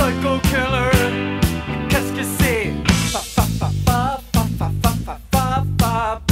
psycho killer. Qu'est-ce que c'est? Fa fa fa fa fa fa fa fa fa.